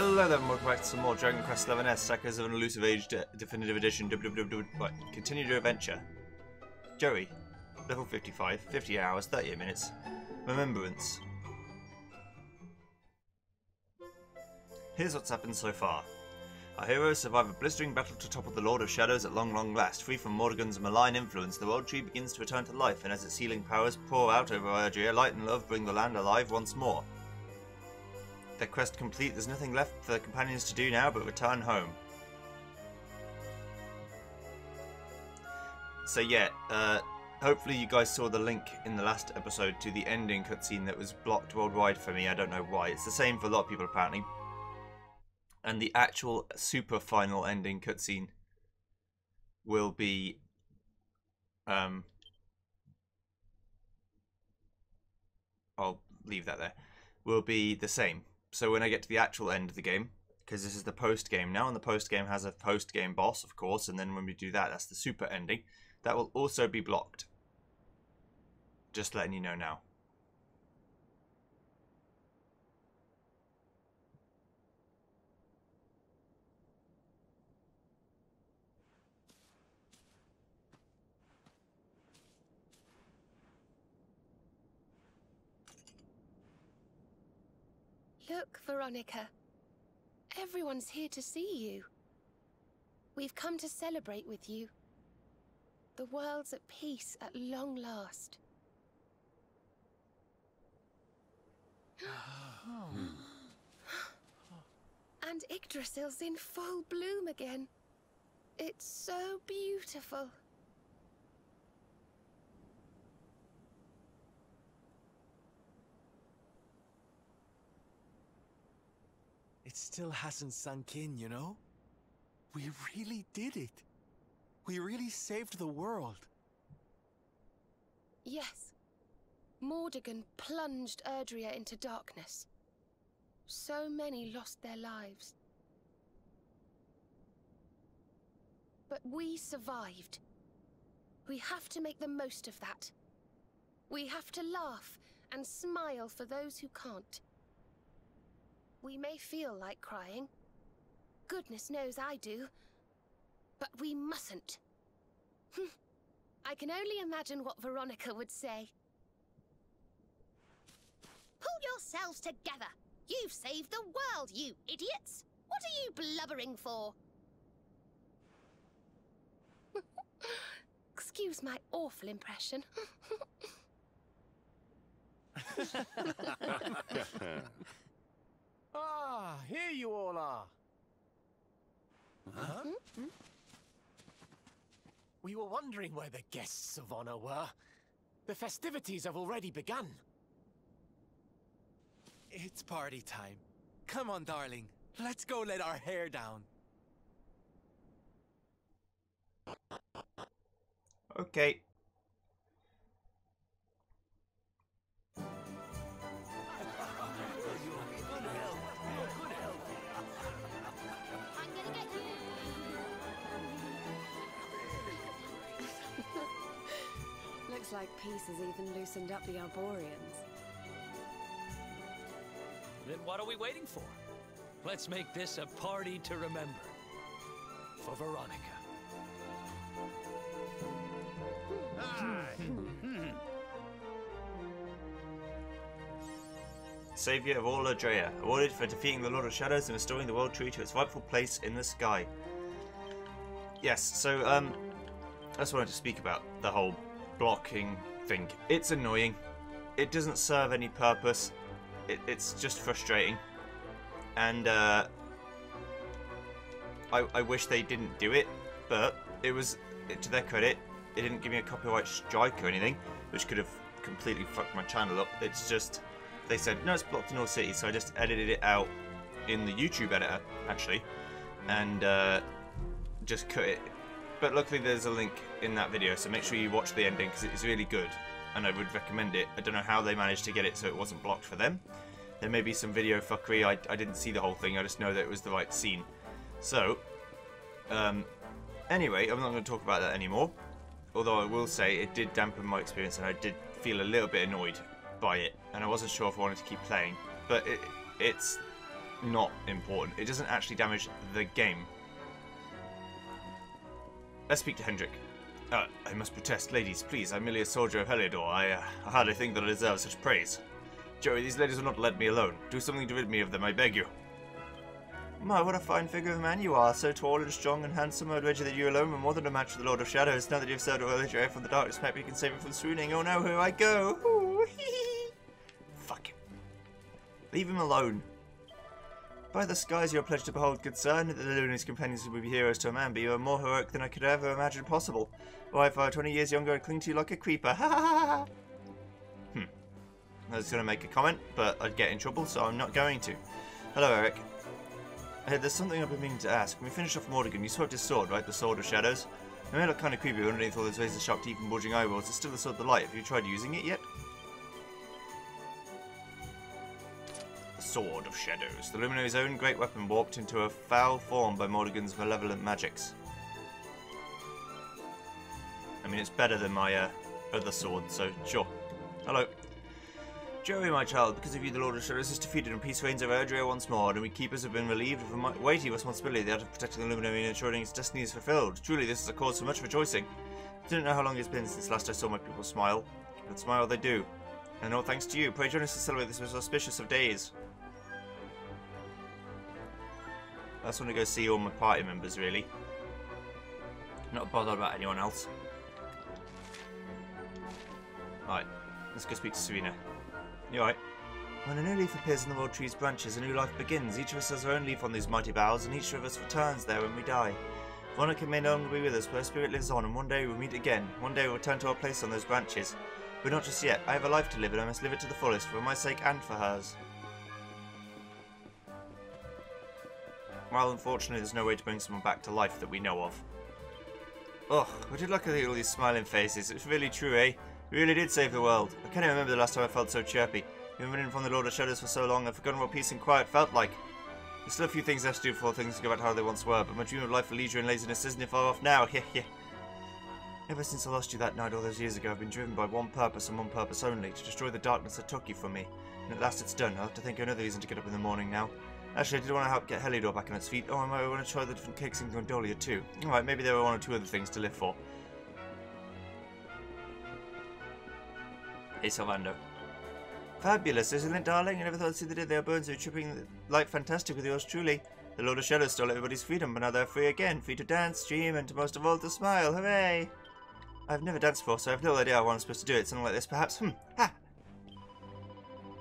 Hello there, welcome back to some more Dragon Quest XI S, Echoes of an Elusive Age De Definitive Edition. What? Continue your adventure. Joey, level 55, 50 hours, 38 minutes. Remembrance. Here's what's happened so far. Our heroes survive a blistering battle to topple the Lord of Shadows at long, long last. Free from Mordegon's malign influence, the World Tree begins to return to life, and as its healing powers pour out over Erdrea, light and love bring the land alive once more. Their quest complete, there's nothing left for the companions to do now but return home. So yeah, uh, hopefully you guys saw the link in the last episode to the ending cutscene that was blocked worldwide for me. I don't know why. It's the same for a lot of people apparently. And the actual super final ending cutscene will be um I'll leave that there. Will be the same. So when I get to the actual end of the game, because this is the post game now, and the post game has a post game boss, of course, and then when we do that, that's the super ending. That will also be blocked. Just letting you know now. Look, Veronica. Everyone's here to see you. We've come to celebrate with you. The world's at peace at long last. and Yggdrasil's in full bloom again. It's so beautiful. It still hasn't sunk in, you know? We really did it. We really saved the world. Yes. Mordegon plunged Erdrea into darkness. So many lost their lives. But we survived. We have to make the most of that. We have to laugh and smile for those who can't. We may feel like crying. Goodness knows I do. But we mustn't. Hmm. I can only imagine what Veronica would say. Pull yourselves together! You've saved the world, you idiots! What are you blubbering for? Excuse my awful impression. Here you all are. Huh? Hmm? Hmm? We were wondering where the guests of honor were. The festivities have already begun. It's party time. Come on, darling. Let's go let our hair down. Okay. Looks like peace has even loosened up the Arborians. Then what are we waiting for? Let's make this a party to remember. For Veronica. Savior of all Erdrea, awarded for defeating the Lord of Shadows and restoring the World Tree to its rightful place in the sky. Yes, so um, I just wanted to speak about the whole blocking thing. It's annoying. It doesn't serve any purpose. It, it's just frustrating. And uh, I, I wish they didn't do it, but it was, to their credit, it didn't give me a copyright strike or anything, which could have completely fucked my channel up. It's just, they said, no, it's blocked in all cities, so I just edited it out in the YouTube editor, actually, and uh, just cut it. But luckily there's a link in that video, so make sure you watch the ending, because it's really good, and I would recommend it. I don't know how they managed to get it so it wasn't blocked for them. There may be some video fuckery, I, I didn't see the whole thing, I just know that it was the right scene. So, um, anyway, I'm not going to talk about that anymore. Although I will say it did dampen my experience and I did feel a little bit annoyed by it. And I wasn't sure if I wanted to keep playing. But it, it's not important. It doesn't actually damage the game. Let's speak to Hendrik. Uh, I must protest, ladies, please. I'm merely a soldier of Heliodor. I, uh, I hardly think that I deserve such praise. Joey, these ladies will not let me alone. Do something to rid me of them, I beg you. My, what a fine figure of a man you are. So tall and strong and handsome, I'd wager that you alone were more than a match for the Lord of Shadows. Now that you've served well Joey from the darkness, maybe you can save him from swooning. Oh no, here I go. Ooh, Fuck him. Leave him alone. By the skies, you're a pleasure to behold, good sir. That the Luna's companions will be heroes to a man, but you are more heroic than I could ever imagine possible. Why, if I were 20 years younger, I'd cling to you like a creeper. Ha ha ha! Hmm. I was going to make a comment, but I'd get in trouble, so I'm not going to. Hello, Erik. Hey, there's something I've been meaning to ask. When we finished off Mordegon, you swapped his sword, right? The Sword of Shadows? It may look kind of creepy underneath all those razor sharp teeth and bulging eyeballs. It's still the Sword of the Light. Have you tried using it yet? Sword of Shadows. The Luminary's own great weapon warped into a foul form by Mordegon's malevolent magics. I mean, it's better than my uh, other sword, so sure. Hello. Joey, my child, because of you, the Lord of Shadows is defeated and peace reigns over Erdrea once more, and we keepers have been relieved of a weighty responsibility, the art of protecting the Luminary and ensuring its destiny is fulfilled. Truly, this is a cause for much rejoicing. I didn't know how long it's been since last I saw my people smile, but smile they do. And all thanks to you. Pray join us to celebrate this most auspicious of days. I just want to go see all my party members, really. Not bothered about anyone else. Right, let's go speak to Serena. You alright? When a new leaf appears in the world tree's branches, a new life begins. Each of us has our own leaf on these mighty boughs, and each of us returns there when we die. Veronica may no longer be with us, but her spirit lives on, and one day we'll meet again. One day we'll return to our place on those branches. But not just yet. I have a life to live, and I must live it to the fullest, for my sake and for hers. Well, unfortunately, there's no way to bring someone back to life that we know of. Ugh, I did look at all these smiling faces. It's really true, eh? We really did save the world. I can't remember the last time I felt so chirpy. We've been in from the Lord of Shadows for so long, I've forgotten what peace and quiet felt like. There's still a few things left to do before things go back to how they once were, but my dream of life for leisure and laziness isn't far off now. Heh heh. Ever since I lost you that night all those years ago, I've been driven by one purpose and one purpose only, to destroy the darkness that took you from me. And at last it's done. I'll have to think of another reason to get up in the morning now. Actually, I did want to help get Heliodor back on its feet. Oh, I might want to try the different cakes in Gondolia too. Alright, maybe there were one or two other things to live for. Hey, Sylvando. Fabulous, isn't it, darling? I never thought I'd see the day their bones are tripping like fantastic with yours truly. The Lord of Shadows stole everybody's freedom, but now they're free again, free to dance, dream, and most of all to smile. Hooray! I've never danced before, so I have no idea how I'm supposed to do it. Something like this, perhaps. Hmm. Ha!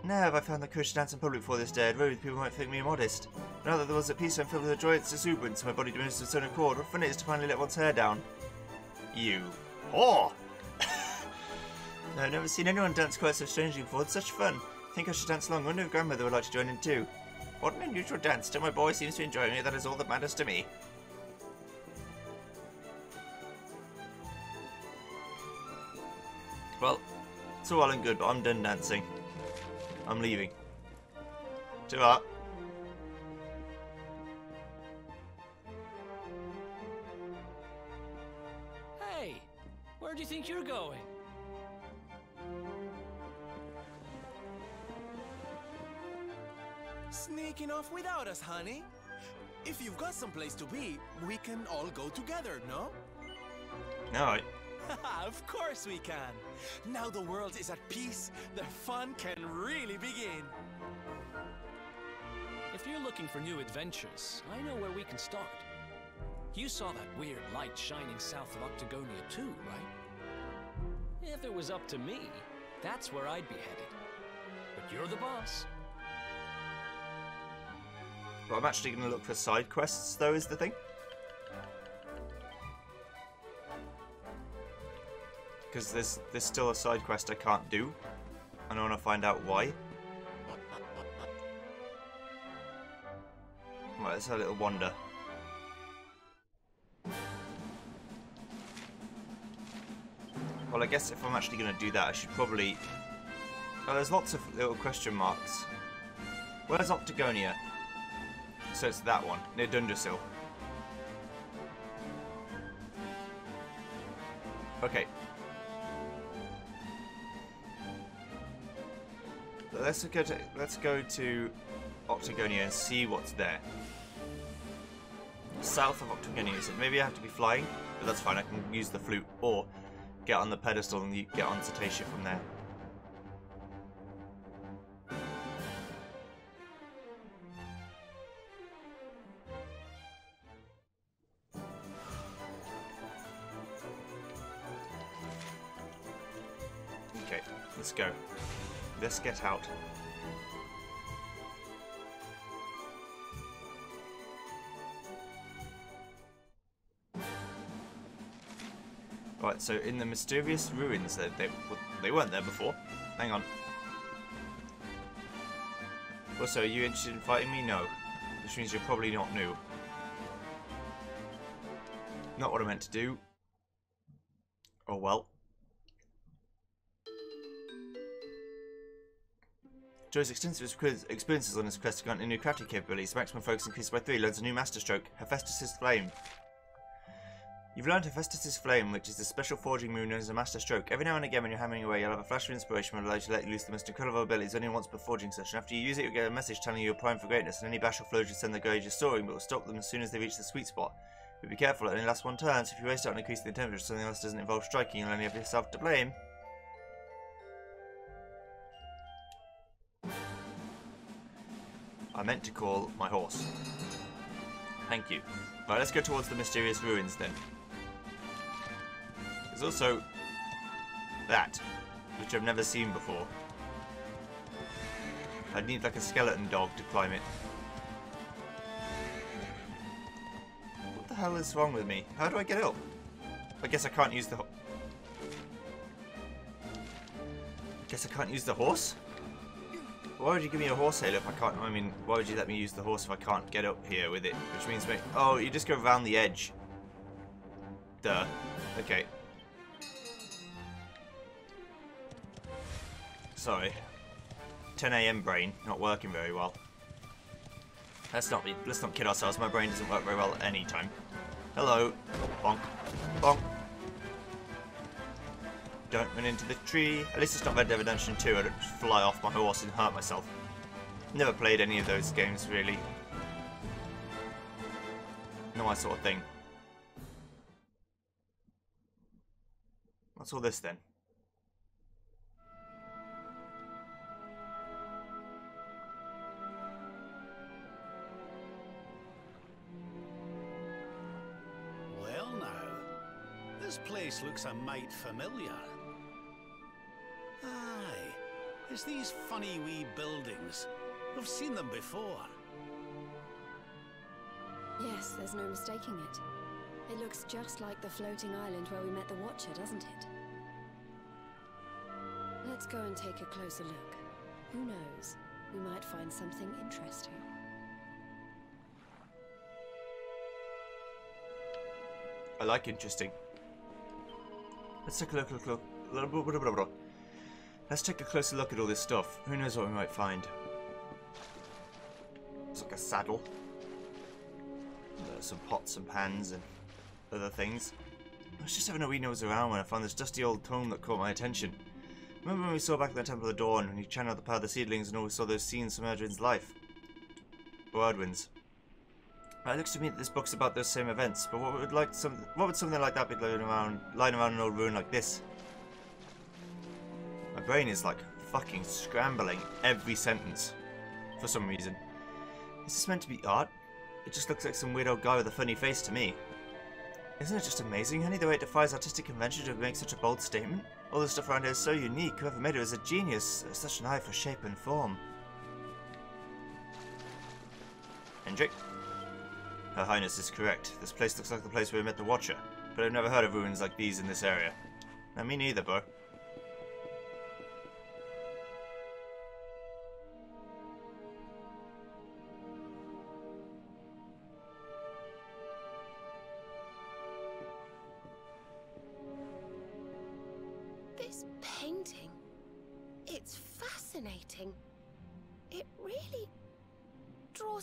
Never have I found the courage to dance in public before this day. I'd people might think me modest. But now that the world's at peace, I'm filled with a joyous exuberance. My body diminishes its own accord. What fun it is to finally let one's hair down. You whore! I've never seen anyone dance quite so strangely before. It's such fun. I think I should dance along. I wonder if grandmother would like to join in too. What an unusual dance. Still, my boy seems to enjoy me. That is all that matters to me. Well, it's all well and good, but I'm done dancing. I'm leaving. To that. Hey, where do you think you're going? Sneaking off without us, honey? If you've got someplace to be, we can all go together, no? Alright. of course we can. Now the world is at peace, the fun can really begin. If you're looking for new adventures, I know where we can start. You saw that weird light shining south of Octagonia too, right? If it was up to me, that's where I'd be headed. But you're the boss. Well, I'm actually going to look for side quests, though, is the thing. Because there's, there's still a side quest I can't do. And I want to find out why. Right, let's have a little wander. Well, I guess if I'm actually going to do that, I should probably... Oh, there's lots of little question marks. Where's Octagonia? So it's that one, near Dundrasil. Okay. Let's go to let's go to Octagonia and see what's there. South of Octagonia, so maybe I have to be flying, but that's fine. I can use the flute or get on the pedestal and get on Cetacea from there. Get out. Right, so in the mysterious ruins, they, they, they weren't there before. Hang on. Also, are you interested in fighting me? No. Which means you're probably not new. Not what I meant to do. Oh well. Joe's extensive experiences on his quest to grant new crafting capabilities. Maximum focus increased by 3. Learns a new master stroke, Hephaestus' Flame. You've learned Hephaestus' Flame, which is the special forging move known as a Master Stroke. Every now and again when you're hammering away, you'll have a flash of inspiration that allows you to let loose the most incredible abilities only once per forging session. After you use it, you'll get a message telling you you're primed for greatness, and any bashful flows you send the gauge you're storing, but will stop them as soon as they reach the sweet spot. But be careful, it only lasts one turn, so if you waste it on increasing the temperature, something else doesn't involve striking, you'll only have yourself to blame. I meant to call my horse. Thank you. Right, let's go towards the mysterious ruins then. There's also that, which I've never seen before. I'd need like a skeleton dog to climb it. What the hell is wrong with me? How do I get up? I guess I can't use the... Guess I can't use the horse? Why would you give me a horse tail if I can't... I mean, why would you let me use the horse if I can't get up here with it? Which means... Me, oh, you just go around the edge. Duh. Okay. Sorry. 10 a.m. brain, not working very well. Let's not be, let's not kid ourselves. My brain doesn't work very well at any time. Hello. Bonk. Bonk. Don't run into the tree. At least it's not Red Dead Redemption 2. I don't fly off my horse and hurt myself. Never played any of those games, really. Not my sort of thing. What's all this then? Well now, this place looks a mite familiar. It's these funny wee buildings. I've seen them before. Yes, there's no mistaking it. It looks just like the floating island where we met the Watcher, doesn't it? Let's go and take a closer look. Who knows? We might find something interesting. I like interesting. Let's take a look, look, look. Let's take a closer look at all this stuff. Who knows what we might find? It's like a saddle. There's some pots and pans and other things. I was just having a wee nose around when I found this dusty old tome that caught my attention. Remember when we saw back in the Temple of the Dawn when he channeled the power of the seedlings and always saw those scenes from Erdwin's life? Or Erdwin's. It looks to me that this book's about those same events, but what would like some what would something like that be lying around lying around an old ruin like this? My brain is like fucking scrambling every sentence for some reason. Is this meant to be art? It just looks like some weird old guy with a funny face to me. Isn't it just amazing, honey, the way it defies artistic convention to make such a bold statement? All the stuff around here is so unique, whoever made it was a genius, such an eye for shape and form. Hendrik? Her Highness is correct. This place looks like the place where we met the Watcher, but I've never heard of ruins like these in this area. Now, me neither, bro.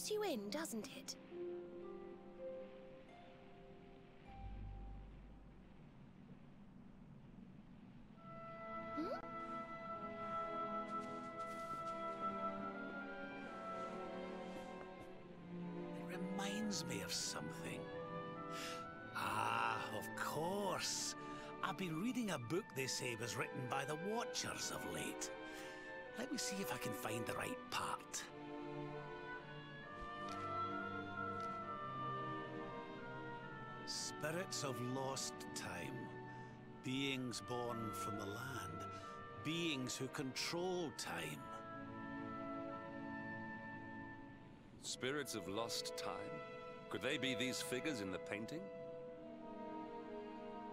Draws you in, doesn't it? Hmm? reminds me of something. Ah, of course. I've been reading a book they say was written by the Watchers of late. Let me see if I can find the right Spirits of lost time. Beings born from the land. Beings who control time. Spirits of lost time? Could they be these figures in the painting?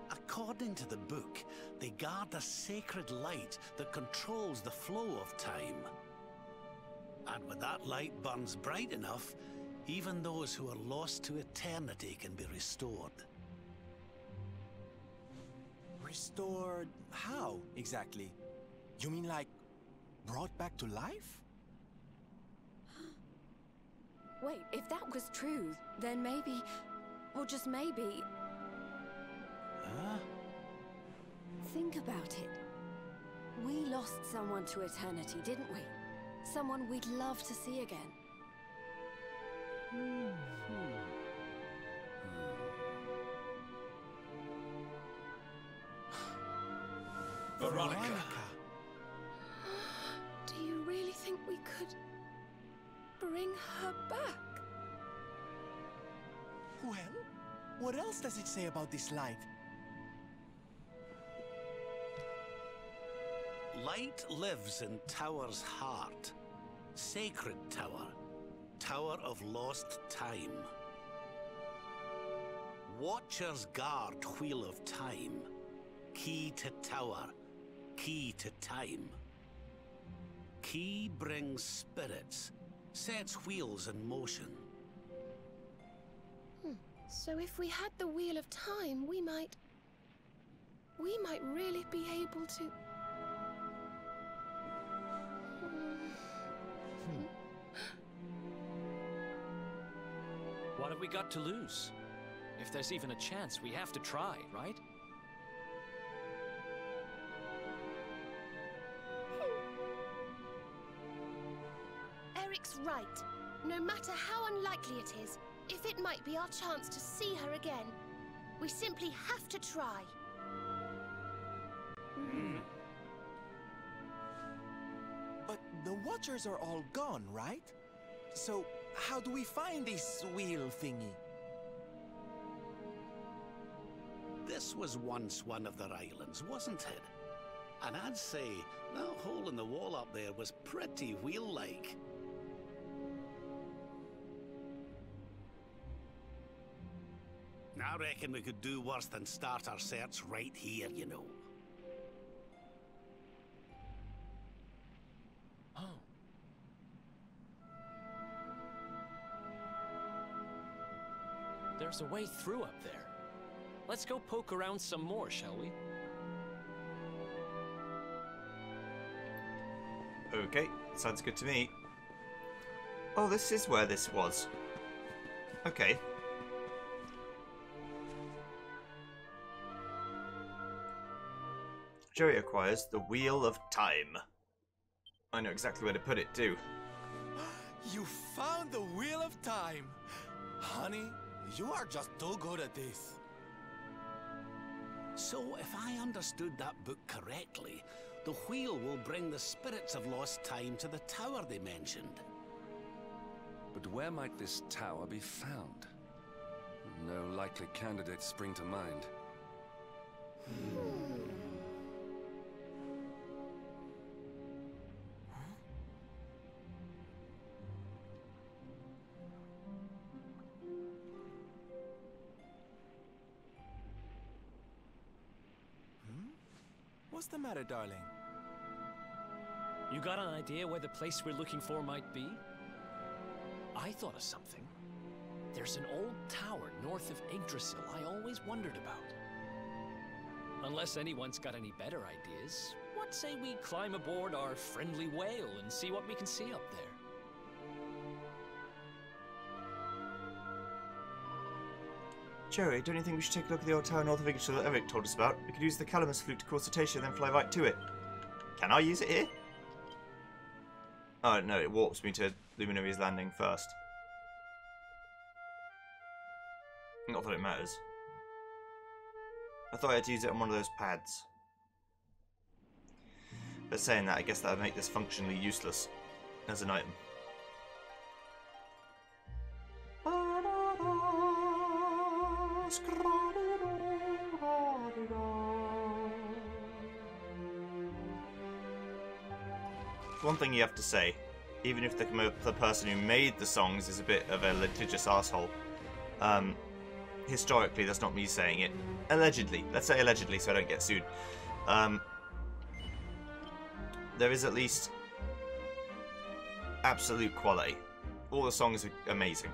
According to the book, they guard a sacred light that controls the flow of time. And when that light burns bright enough, even those who are lost to eternity can be restored. Restored how, exactly? You mean like brought back to life? Wait, if that was true, then maybe, or just maybe, Huh? think about it. We lost someone to eternity, didn't we? Someone we'd love to see again. Hmm. Veronica. Do you really think we could bring her back? Well, what else does it say about this light? Light lives in Tower's heart. Sacred Tower. Tower of Lost Time. Watchers guard Wheel of Time. Key to Tower. Key to Time. Key brings spirits. Sets wheels in motion. Hmm. So if we had the Wheel of Time, we might... We might really be able to... What have we got to lose? If there's even a chance, we have to try, right? Erik's right. No matter how unlikely it is, if it might be our chance to see her again, we simply have to try. Hmm. But the Watchers are all gone, right? So, how do we find this wheel thingy? This was once one of their islands, wasn't it? And I'd say that hole in the wall up there was pretty wheel-like. I reckon we could do worse than start our search right here, you know. There's a way through up there. Let's go poke around some more, shall we? Okay, sounds good to me. Oh, this is where this was. Okay. Joey acquires the Wheel of Time. I know exactly where to put it, too. You found the Wheel of Time! Honey, you are just too good at this. So, if I understood that book correctly, the wheel will bring the spirits of lost time to the tower they mentioned. But where might this tower be found? No likely candidates spring to mind. Hmm. What's the matter, darling? You got an idea where the place we're looking for might be? I thought of something. There's an old tower north of Yggdrasil I always wondered about. Unless anyone's got any better ideas, what say we climb aboard our friendly whale and see what we can see up there? Joey, don't you think we should take a look at the old tower north of Yggdrasil that Erik told us about? We could use the Calamus flute to cause cetacean, and then fly right to it. Can I use it here? Oh, no, it warps me to Luminary's Landing first. Not that it matters. I thought I had to use it on one of those pads. But saying that, I guess that would make this functionally useless as an item. One thing you have to say, even if the, the person who made the songs is a bit of a litigious asshole, um, historically, that's not me saying it. Allegedly, let's say allegedly, so I don't get sued. Um, there is at least absolute quality. All the songs are amazing.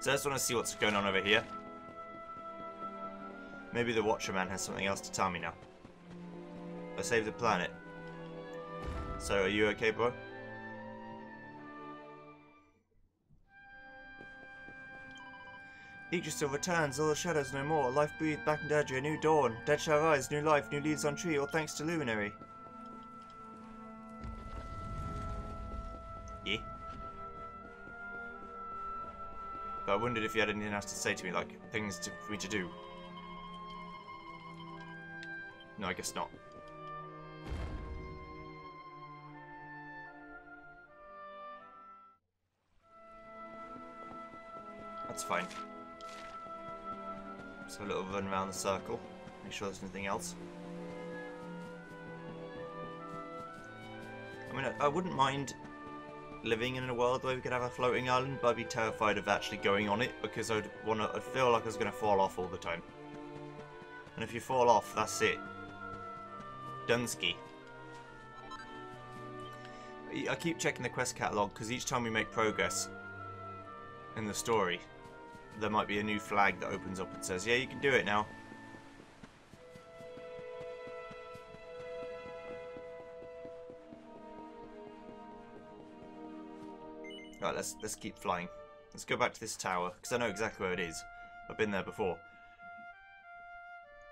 So I just want to see what's going on over here. Maybe the Watcher Man has something else to tell me now. I saved the planet. So are you okay, bro? Still returns, all the shadows no more. Life breathed back into Erdrea, new dawn. Dead shall rise, new life, new leaves on tree, all thanks to Luminary. But I wondered if you had anything else to say to me, like things to, for me to do. No, I guess not. That's fine. So a little run around the circle. Make sure there's nothing else. I mean, I, I wouldn't mind living in a world where we could have a floating island, but I'd be terrified of actually going on it because I'd want to. I'd feel like I was going to fall off all the time. And if you fall off, that's it. Dunsky. I keep checking the quest catalog because each time we make progress in the story, there might be a new flag that opens up and says, yeah, you can do it now. Let's let's keep flying. Let's go back to this tower because I know exactly where it is. I've been there before.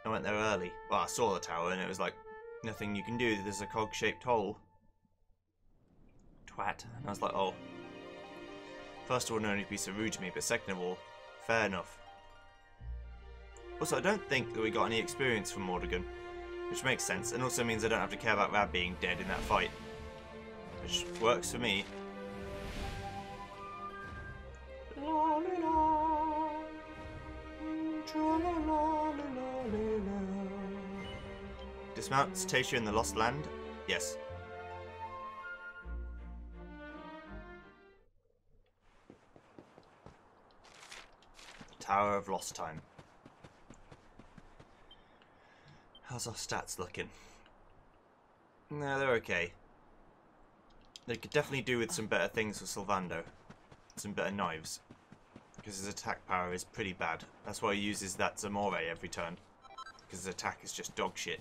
I went there early. Well, I saw the tower and it was like nothing you can do. There's a cog-shaped hole. Twat. And I was like, oh. First of all, no need to be so rude to me, but second of all, fair enough. Also, I don't think that we got any experience from Mordegon, which makes sense, and also means I don't have to care about Rab being dead in that fight. Which works for me. Dismount Cetacea in the Lost Land? Yes. Tower of Lost Time. How's our stats looking? No, they're okay. They could definitely do with some better things for Sylvando. Some better knives. Because his attack power is pretty bad. That's why he uses that Zamore every turn. Because his attack is just dog shit.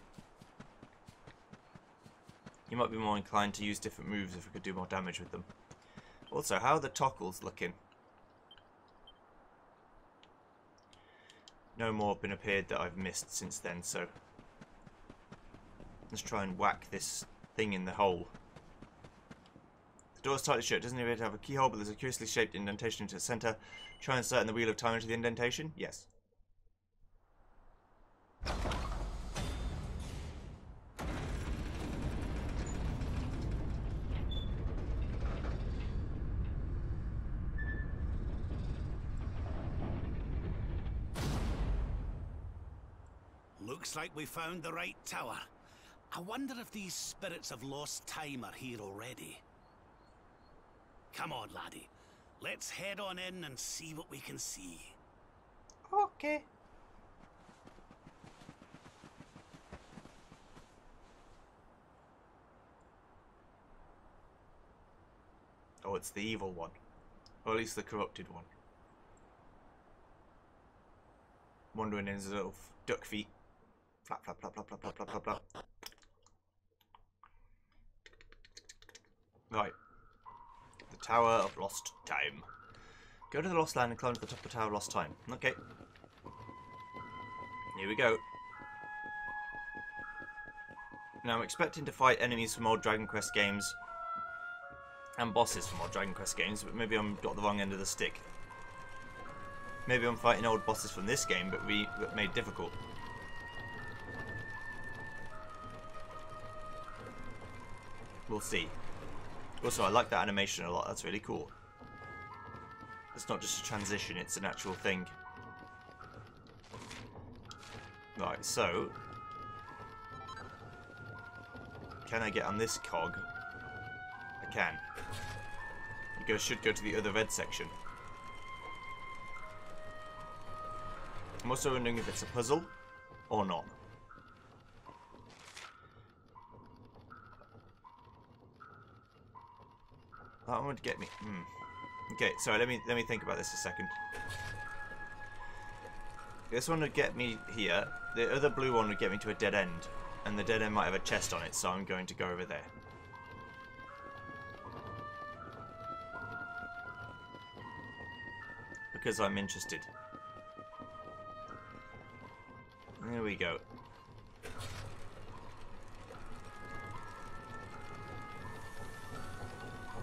You might be more inclined to use different moves if we could do more damage with them. Also, how are the tockles looking? No more have been appeared that I've missed since then, so... Let's try and whack this thing in the hole. The door's tightly shut. It doesn't even have a keyhole, but there's a curiously shaped indentation into the centre. Try and the wheel of time into the indentation? Yes. Looks like we found the right tower. I wonder if these spirits of lost time are here already. Come on, laddie. Let's head on in and see what we can see. Okay. Oh, it's the evil one. Or at least the corrupted one. Wandering in his little duck feet. Flap, flap, flap, flap, flap, flap, flap, flap. Right. The Tower of Lost Time. Go to the Lost Land and climb to the top of the Tower of Lost Time. Okay. Here we go. Now I'm expecting to fight enemies from old Dragon Quest games and bosses from old Dragon Quest games, but maybe I'm got the wrong end of the stick. Maybe I'm fighting old bosses from this game, but we but made difficult. We'll see. Also, I like that animation a lot. That's really cool. It's not just a transition, it's an actual thing. Right, so... Can I get on this cog? I can. You go, should go to the other red section. I'm also wondering if it's a puzzle or not. That would get me. Hmm. Okay, sorry. Let me let me think about this a second. This one would get me here. The other blue one would get me to a dead end, and the dead end might have a chest on it, so I'm going to go over there. Because I'm interested. There we go.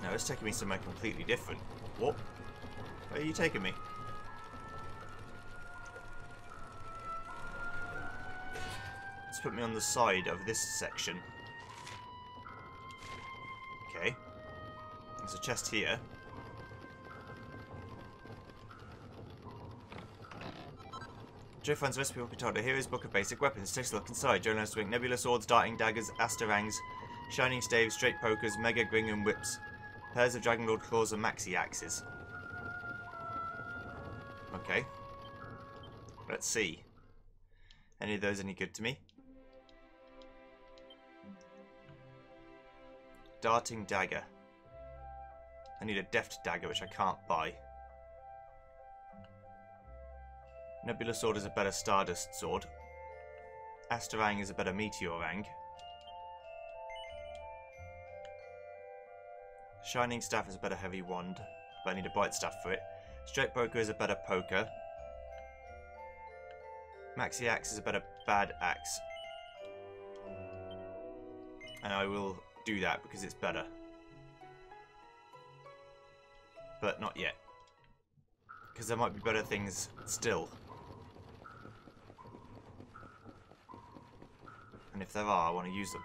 Now it's taking me somewhere completely different. What? Where are you taking me? Let's put me on the side of this section. Okay. There's a chest here. Joe finds a recipe book entitled A Hero's Book of Basic Weapons. Takes a look inside. Joe learns to make nebula swords, darting daggers, astarangs, shining staves, straight pokers, mega Gringham whips, pairs of Dragon Lord claws, and maxi axes. Okay. Let's see. Any of those any good to me? Darting dagger. I need a deft dagger, which I can't buy. Nebula Sword is a better Stardust Sword. Astarang is a better Meteorang. Shining Staff is a better Heavy Wand, but I need a Bright Staff for it. Straight Poker is a better Poker. Maxi Axe is a better Bad Axe. And I will do that because it's better. But not yet. Because there might be better things still. And if there are, I want to use them.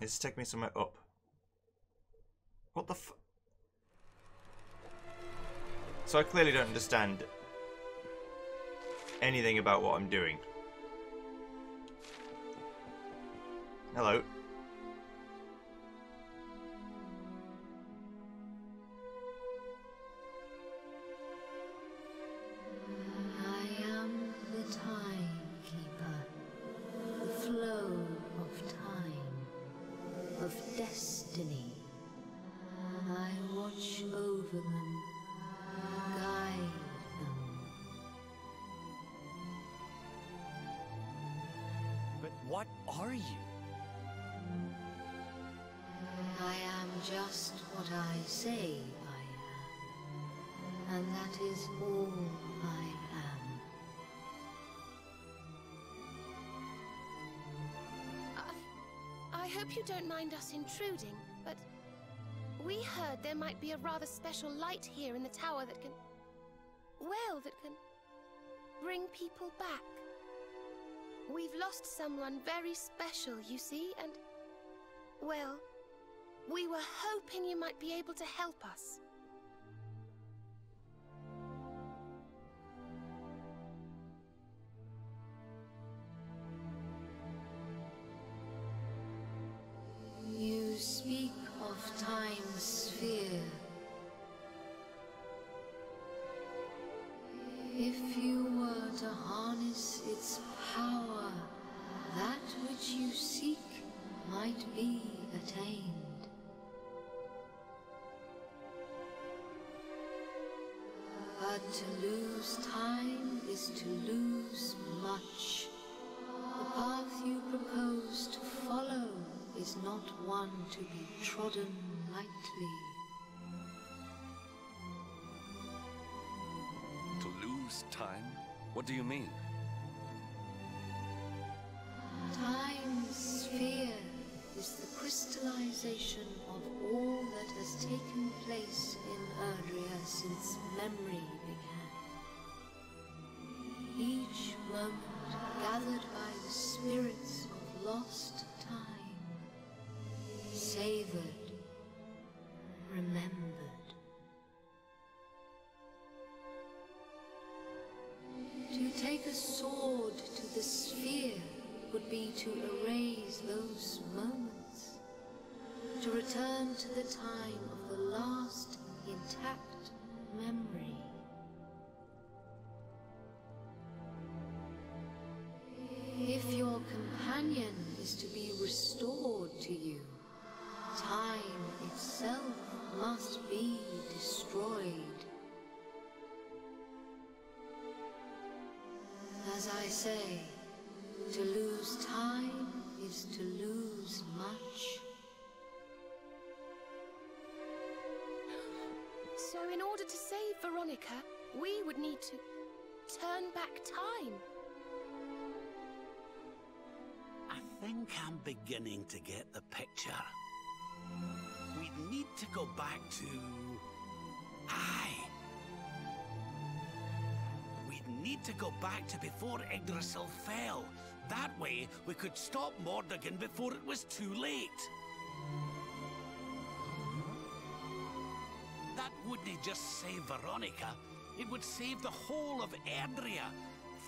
It's taking me somewhere up. What the f- So I clearly don't understand anything about what I'm doing. Hello. Hope you don't mind us intruding, but we heard there might be a rather special light here in the tower that can. Well, that can bring people back. We've lost someone very special, you see, and. Well, we were hoping you might be able to help us. To lose time is to lose much. The path you propose to follow is not one to be trodden lightly. To lose time? What do you mean? Time's sphere is the crystallization of to the time of the last intact memory. If your companion is to be restored to you, time itself must be destroyed. As I say, to lose time is to lose much. Veronica, we would need to turn back time. I think I'm beginning to get the picture. We'd need to go back to. Aye. We'd need to go back to before Yggdrasil fell. That way, we could stop Mordegon before it was too late. That wouldn't just save Veronica, it would save the whole of Erdrea.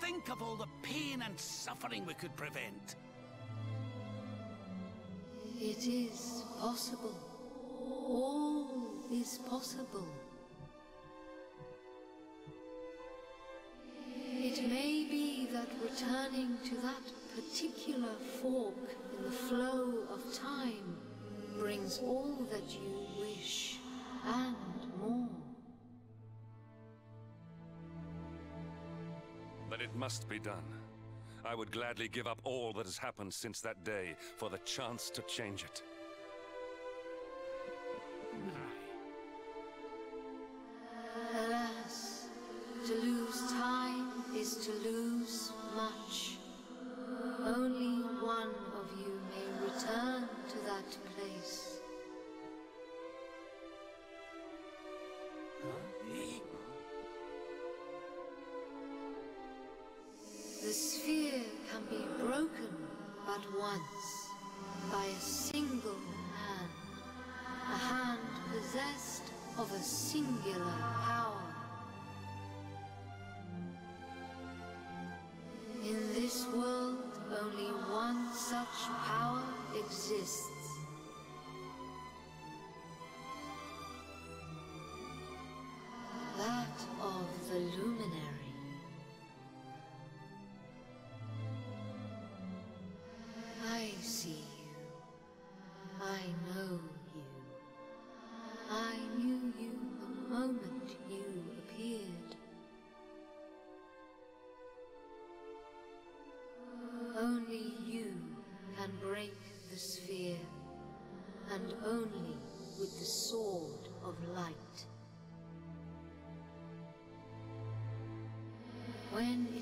Think of all the pain and suffering we could prevent. It is possible. All is possible. It may be that returning to that particular fork in the flow of time brings all that you wish and must be done. I would gladly give up all that has happened since that day for the chance to change it. Alas, to lose time is to lose once by a single hand. A hand possessed of a singular power.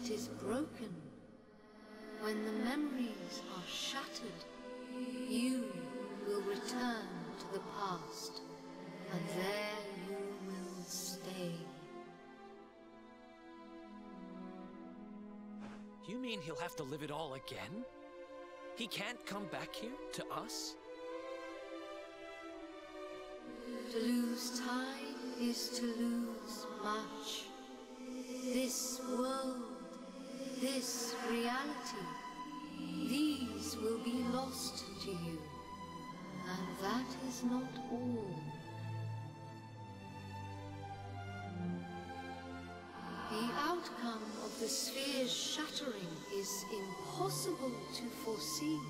It is broken, when the memories are shattered, you will return to the past, and there you will stay. You mean he'll have to live it all again? He can't come back here to us? To lose time is to lose much. This world, this reality, these will be lost to you. And that is not all. The outcome of the sphere's shattering is impossible to foresee.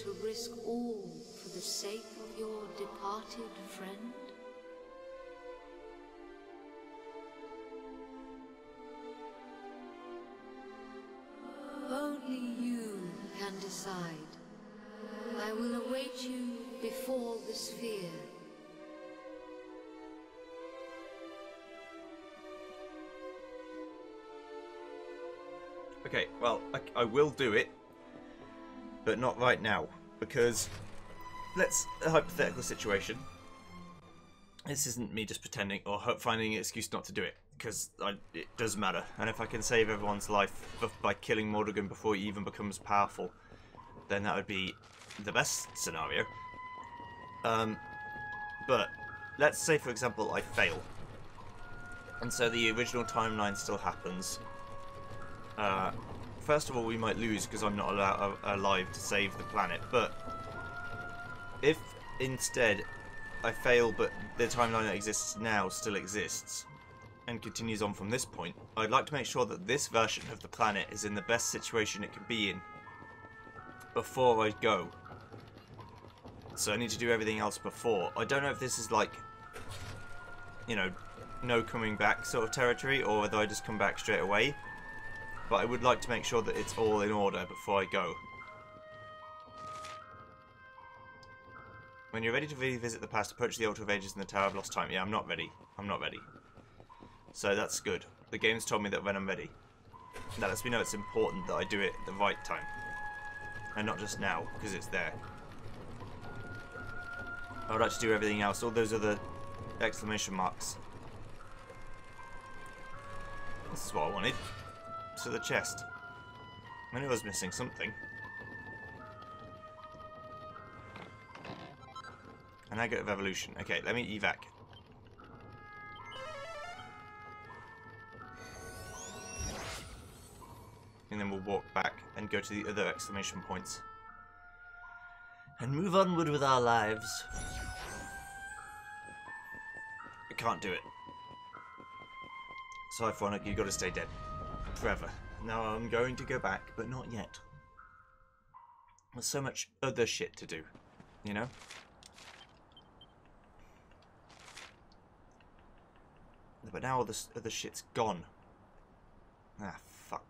To risk all for the sake of your departed friend? Only you can decide. I will await you before the sphere. Okay, well, I, I will do it, but not right now, because let's a hypothetical situation. This isn't me just pretending or finding an excuse not to do it, because it does matter. And if I can save everyone's life by killing Mordegon before he even becomes powerful, then that would be the best scenario. Um, but let's say, for example, I fail, and so the original timeline still happens. Uh, first of all, we might lose because I'm not allow- uh, alive to save the planet. But if instead I fail, but the timeline that exists now still exists and continues on from this point, I'd like to make sure that this version of the planet is in the best situation it can be in before I go. So I need to do everything else before. I don't know if this is like, you know, no coming back sort of territory, or whether I just come back straight away but I would like to make sure that it's all in order before I go. When you're ready to revisit the past, approach the Altar of Ages in the Tower of Lost Time. Yeah, I'm not ready. I'm not ready. So that's good. The game's told me that when I'm ready. That lets me know it's important that I do it at the right time. And not just now, because it's there. I would like to do everything else. All those other exclamation marks. This is what I wanted to the chest. I knew I was missing something. A negative evolution. Okay, let me evac. And then we'll walk back and go to the other exclamation points. And move onward with our lives. I can't do it. Siphonic, you gotta stay dead forever. Now I'm going to go back, but not yet. There's so much other shit to do, you know? But now all this other shit's gone. Ah, fuck.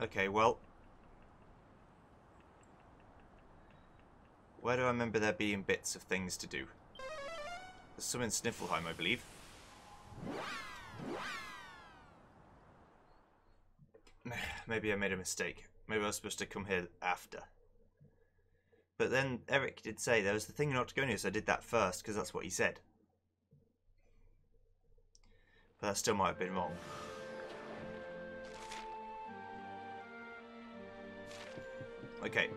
Okay, well. Where do I remember there being bits of things to do? There's some in Sniffelheim, I believe. Maybe I made a mistake. Maybe I was supposed to come here after. But then Erik did say there was the thing not to go in Octagonia, so I did that first because that's what he said. But that still might have been wrong. Okay.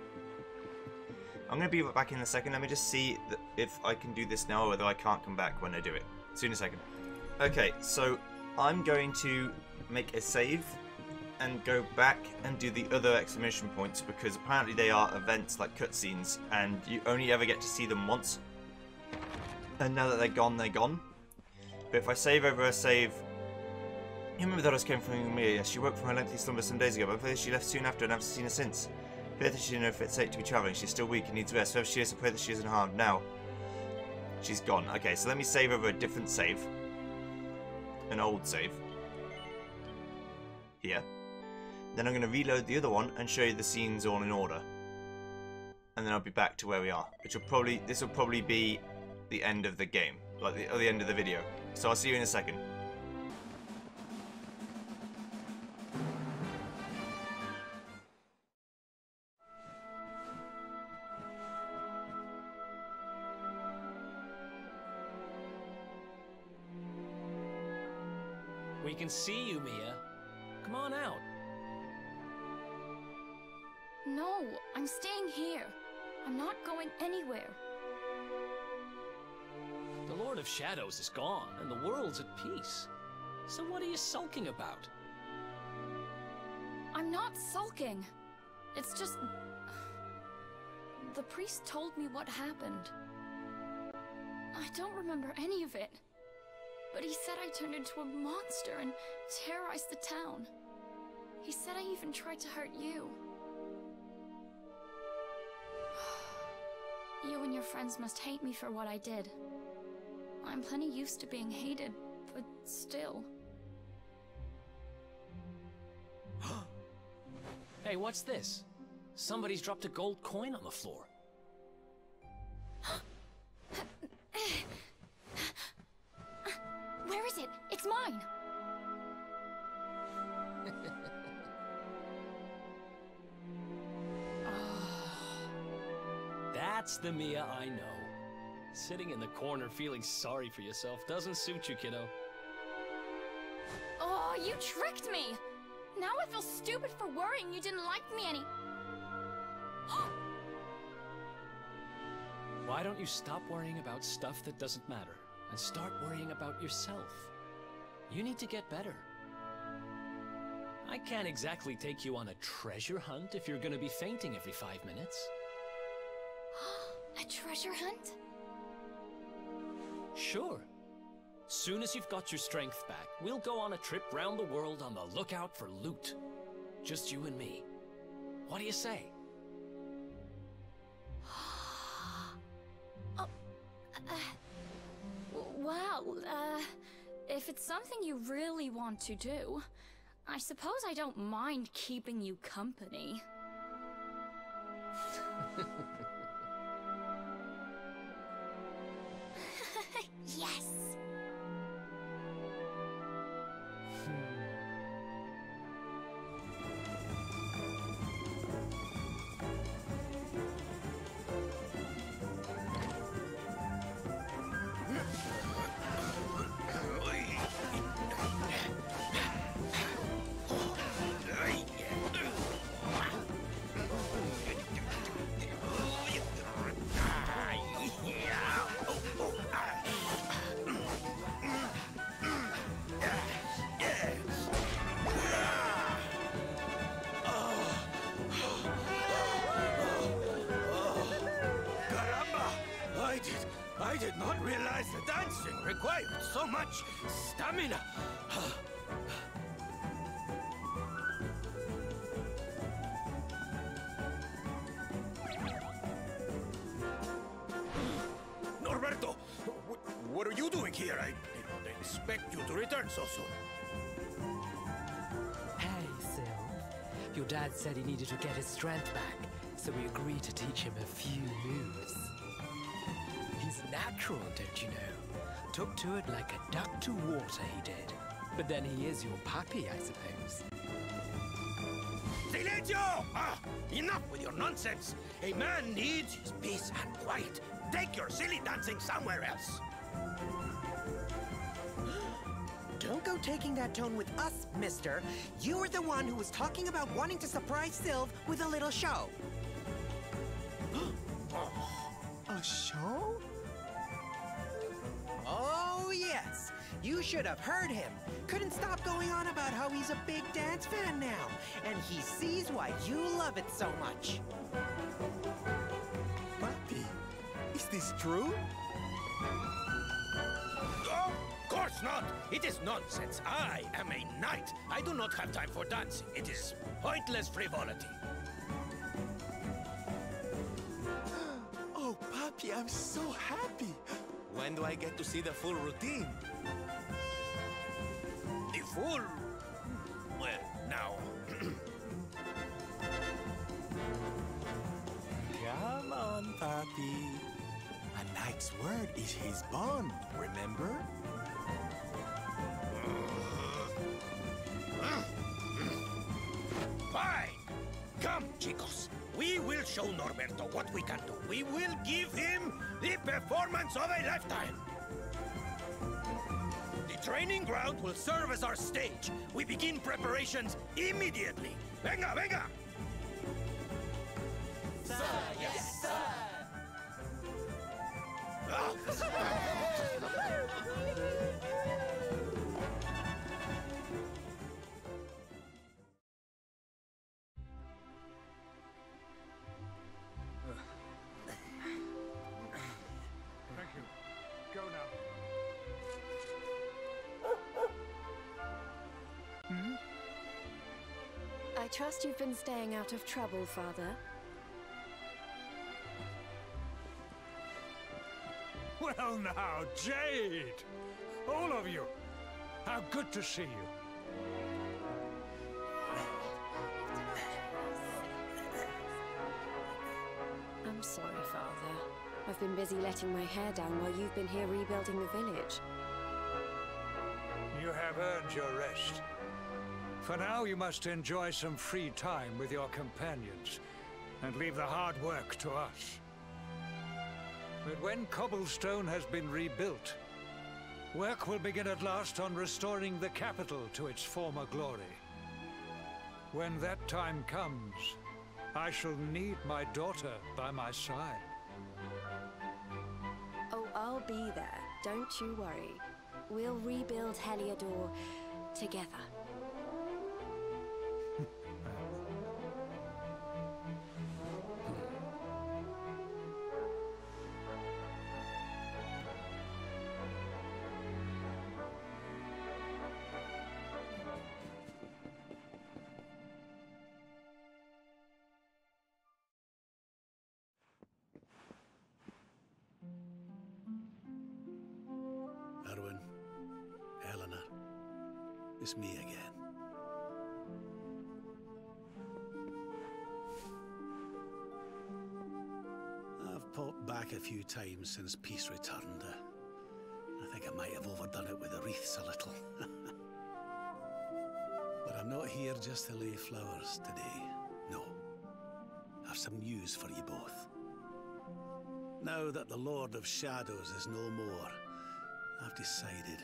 I'm going to be back in a second. Let me just see if I can do this now or whether I can't come back when I do it. See you in a second. Okay, so I'm going to make a save and go back and do the other exclamation points because apparently they are events like cutscenes and you only ever get to see them once. And now that they're gone, they're gone. But if I save over a save... You remember that I was came from Emilia. She woke from her lengthy slumber some days ago, but she left soon after and I haven't seen her since. Fear that she's in no fit state to be travelling. She's still weak and needs rest. Whoever she is, I pray that she isn't harmed. Now, she's gone. Okay, so let me save over a different save. An old save. Here. Then I'm going to reload the other one and show you the scenes all in order. And then I'll be back to where we are. Which will probably, this will probably be the end of the game. Like the, or the end of the video. So I'll see you in a second. We can see you, Mia. Come on out. No, I'm staying here. I'm not going anywhere. The Lord of Shadows is gone, and the world's at peace. So what are you sulking about? I'm not sulking. It's just... The priest told me what happened. I don't remember any of it. But he said I turned into a monster and terrorized the town. He said I even tried to hurt you. You and your friends must hate me for what I did. I'm plenty used to being hated, but still. Hey, what's this? Somebody's dropped a gold coin on the floor. The Mia I know. Sitting in the corner feeling sorry for yourself doesn't suit you, kiddo. Oh, you tricked me! Now I feel stupid for worrying you didn't like me any. Why don't you stop worrying about stuff that doesn't matter and start worrying about yourself? You need to get better. I can't exactly take you on a treasure hunt if you're gonna be fainting every five minutes. A treasure hunt? Sure. Soon as you've got your strength back, we'll go on a trip round the world on the lookout for loot. Just you and me. What do you say? Uh, well, uh, if it's something you really want to do, I suppose I don't mind keeping you company. needed to get his strength back, so we agreed to teach him a few moves. He's natural, don't you know? Took to it like a duck to water, he did. But then he is your puppy, I suppose. Silencio! Ah, enough with your nonsense. A man needs his peace and quiet. Take your silly dancing somewhere else. Don't go taking that tone with us, mister. You were the one who was talking about wanting to surprise Sylv with a little show. A show? Oh, yes. You should have heard him. Couldn't stop going on about how he's a big dance fan now. And he sees why you love it so much. Papi, is this true? Of not. It is nonsense. I am a knight. I do not have time for dancing. It is pointless frivolity. Oh, Papi, I'm so happy. When do I get to see the full routine? The fool. Hmm. Well, now. Come on, Papi. A knight's word is his bond, remember? Show Norberto what we can do. We will give him the performance of a lifetime. The training ground will serve as our stage. We begin preparations immediately. Venga, venga! Sir, yes, sir! Thank ah! trust you've been staying out of trouble, Father. Well now, Jade! All of you! How good to see you. I'm sorry, Father. I've been busy letting my hair down while you've been here rebuilding the village. You have earned your rest. For now, you must enjoy some free time with your companions and leave the hard work to us. But when Cobblestone has been rebuilt, work will begin at last on restoring the capital to its former glory. When that time comes, I shall need my daughter by my side. Oh, I'll be there. Don't you worry. We'll rebuild Heliodor together. It's me again. I've popped back a few times since peace returned. I think I might have overdone it with the wreaths a little. but I'm not here just to lay flowers today. No. I've some news for you both. Now that the Lord of Shadows is no more, I've decided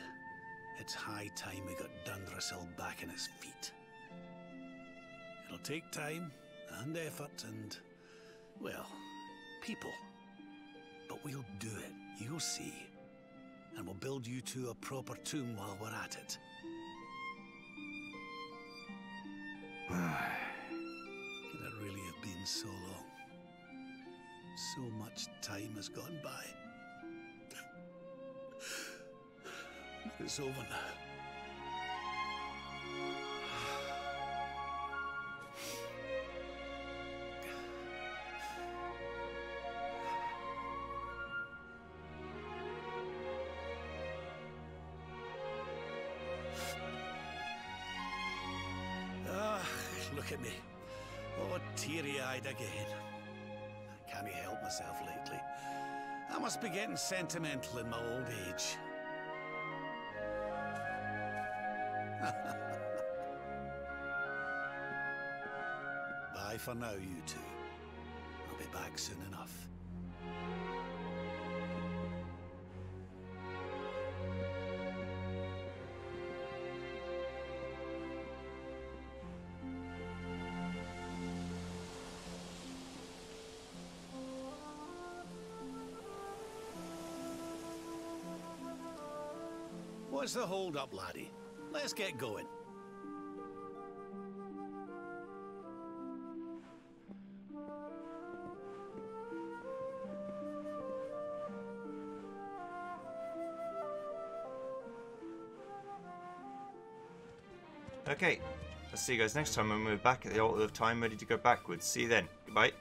it's high time we got Dundrasil back on his feet. It'll take time and effort and, well, people. But we'll do it, you'll see. And we'll build you two a proper tomb while we're at it. Could it really have been so long? So much time has gone by. It's over now. Ah, look at me. All teary-eyed again. I Can't help myself lately. I must be getting sentimental in my old age. For now, you two. I'll be back soon enough. What's the hold up, laddie? Let's get going. See you guys next time when we're back at the Altar of Time ready to go backwards. See you then. Goodbye.